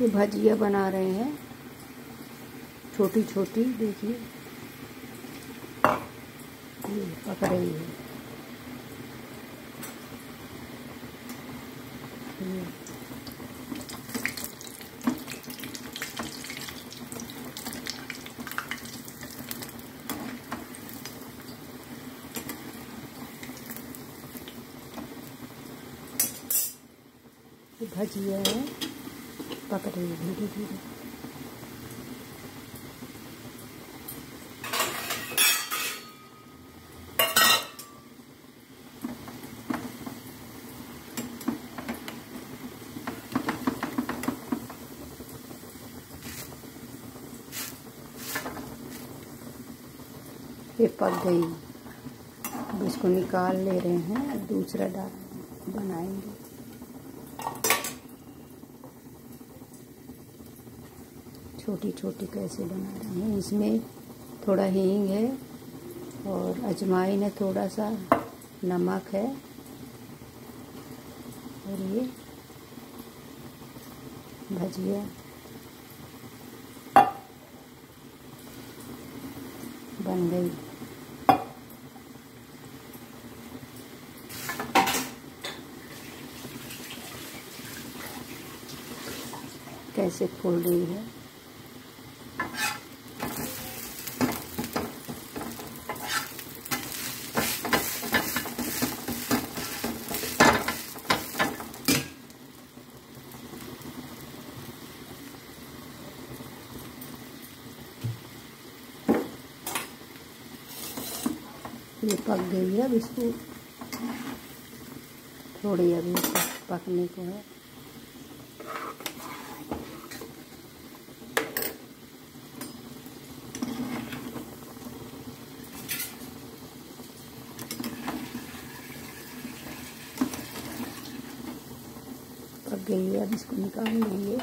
ये भजिया बना रहे हैं। छोटी छोटी देखिए पक रही है। भजिया है। पक रही धीरे धीरे ये पक गई। अब इसको निकाल ले रहे हैं, दूसरा डाल बनाएँगे। छोटी छोटी कैसे बना रहे हैं इसमें थोड़ा हींग है और अजवाइन है थोड़ा सा नमक है। और ये भजिया। बन गई। कैसे फूल रही है? ये पक गई है अब इसको थोड़ी अभी पकने को है। गई है अब इसको निकाल लेंगे।